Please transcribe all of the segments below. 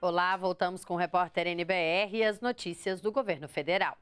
Olá, voltamos com o repórter NBR e as notícias do governo federal.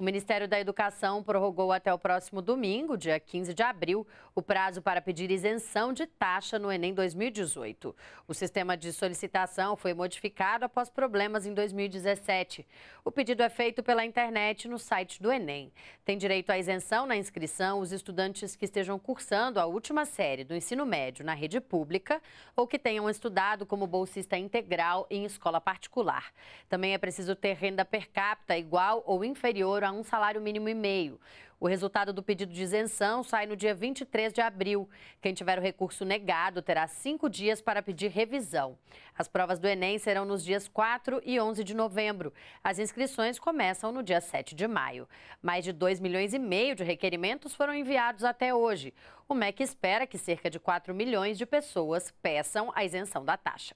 O Ministério da Educação prorrogou até o próximo domingo, dia 15 de abril, o prazo para pedir isenção de taxa no Enem 2018. O sistema de solicitação foi modificado após problemas em 2017. O pedido é feito pela internet no site do Enem. Tem direito à isenção na inscrição os estudantes que estejam cursando a última série do ensino médio na rede pública ou que tenham estudado como bolsista integral em escola particular. Também é preciso ter renda per capita igual ou inferior um salário mínimo e meio. O resultado do pedido de isenção sai no dia 23 de abril. Quem tiver o recurso negado terá cinco dias para pedir revisão. As provas do Enem serão nos dias 4 e 11 de novembro. As inscrições começam no dia 7 de maio. Mais de 2 milhões e meio de requerimentos foram enviados até hoje. O MEC espera que cerca de 4 milhões de pessoas peçam a isenção da taxa.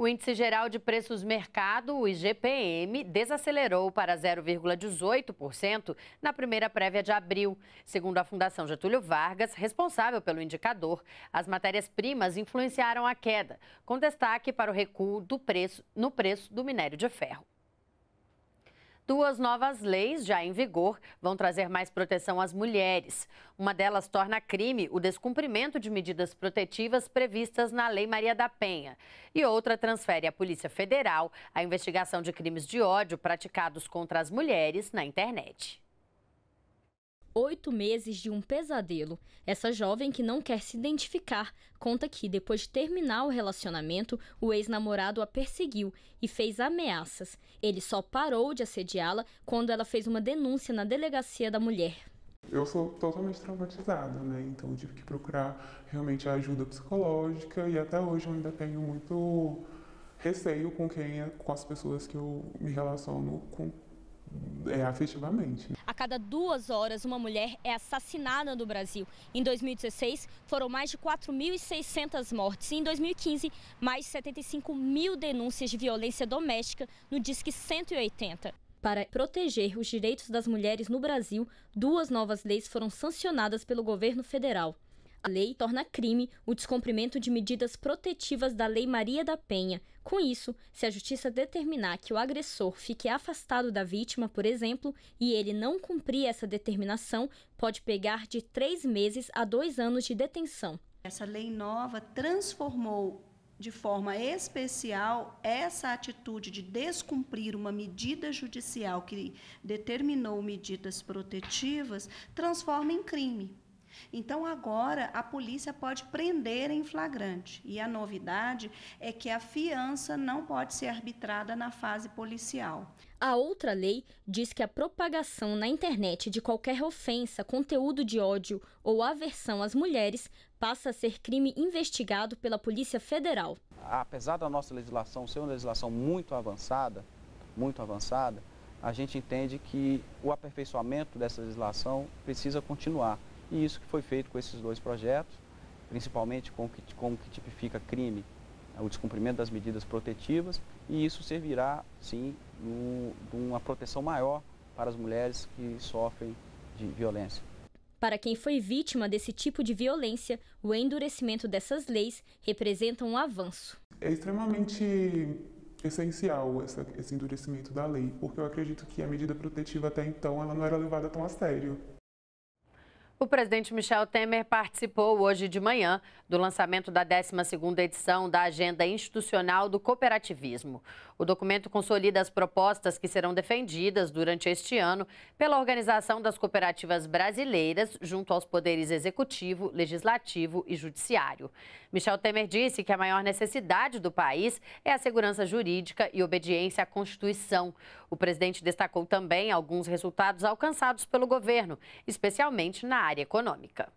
O Índice Geral de Preços Mercado, o IGPM, desacelerou para 0,18% na primeira prévia de abril. Segundo a Fundação Getúlio Vargas, responsável pelo indicador, as matérias-primas influenciaram a queda, com destaque para o recuo do preço, no preço do minério de ferro. Duas novas leis já em vigor vão trazer mais proteção às mulheres. Uma delas torna crime o descumprimento de medidas protetivas previstas na Lei Maria da Penha. E outra transfere à Polícia Federal a investigação de crimes de ódio praticados contra as mulheres na internet oito meses de um pesadelo. Essa jovem que não quer se identificar conta que, depois de terminar o relacionamento, o ex-namorado a perseguiu e fez ameaças. Ele só parou de assediá-la quando ela fez uma denúncia na delegacia da mulher. Eu sou totalmente traumatizada, né? Então eu tive que procurar realmente ajuda psicológica e até hoje eu ainda tenho muito receio com quem, é, com as pessoas que eu me relaciono com é, afetivamente. A cada duas horas, uma mulher é assassinada no Brasil. Em 2016, foram mais de 4.600 mortes. E em 2015, mais de 75 mil denúncias de violência doméstica no Disque 180. Para proteger os direitos das mulheres no Brasil, duas novas leis foram sancionadas pelo governo federal. A lei torna crime o descumprimento de medidas protetivas da Lei Maria da Penha. Com isso, se a justiça determinar que o agressor fique afastado da vítima, por exemplo, e ele não cumprir essa determinação, pode pegar de três meses a dois anos de detenção. Essa lei nova transformou de forma especial essa atitude de descumprir uma medida judicial que determinou medidas protetivas, transforma em crime. Então, agora, a polícia pode prender em flagrante. E a novidade é que a fiança não pode ser arbitrada na fase policial. A outra lei diz que a propagação na internet de qualquer ofensa, conteúdo de ódio ou aversão às mulheres passa a ser crime investigado pela Polícia Federal. Apesar da nossa legislação ser uma legislação muito avançada, muito avançada, a gente entende que o aperfeiçoamento dessa legislação precisa continuar. E isso que foi feito com esses dois projetos, principalmente com que, como que tipifica crime, o descumprimento das medidas protetivas, e isso servirá, sim, de uma proteção maior para as mulheres que sofrem de violência. Para quem foi vítima desse tipo de violência, o endurecimento dessas leis representa um avanço. É extremamente essencial essa, esse endurecimento da lei, porque eu acredito que a medida protetiva até então ela não era levada tão a sério. O presidente Michel Temer participou hoje de manhã do lançamento da 12ª edição da Agenda Institucional do Cooperativismo. O documento consolida as propostas que serão defendidas durante este ano pela Organização das Cooperativas Brasileiras, junto aos poderes executivo, legislativo e judiciário. Michel Temer disse que a maior necessidade do país é a segurança jurídica e obediência à Constituição. O presidente destacou também alguns resultados alcançados pelo governo, especialmente na área econômica.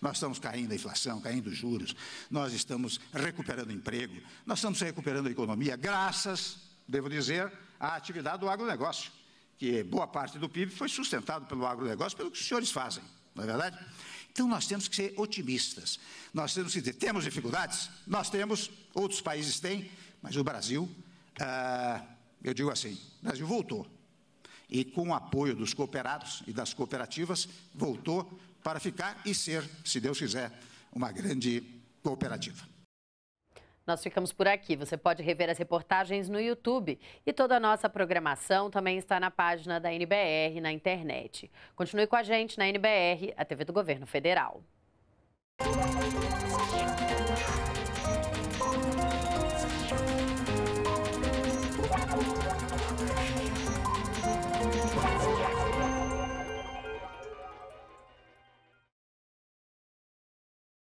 Nós estamos caindo a inflação, caindo os juros, nós estamos recuperando emprego, nós estamos recuperando a economia, graças, devo dizer, à atividade do agronegócio, que boa parte do PIB foi sustentado pelo agronegócio, pelo que os senhores fazem, não é verdade? Então nós temos que ser otimistas. Nós temos que dizer, temos dificuldades? Nós temos, outros países têm, mas o Brasil, ah, eu digo assim: o Brasil voltou. E com o apoio dos cooperados e das cooperativas, voltou para ficar e ser, se Deus quiser, uma grande cooperativa. Nós ficamos por aqui. Você pode rever as reportagens no YouTube e toda a nossa programação também está na página da NBR na internet. Continue com a gente na NBR, a TV do Governo Federal.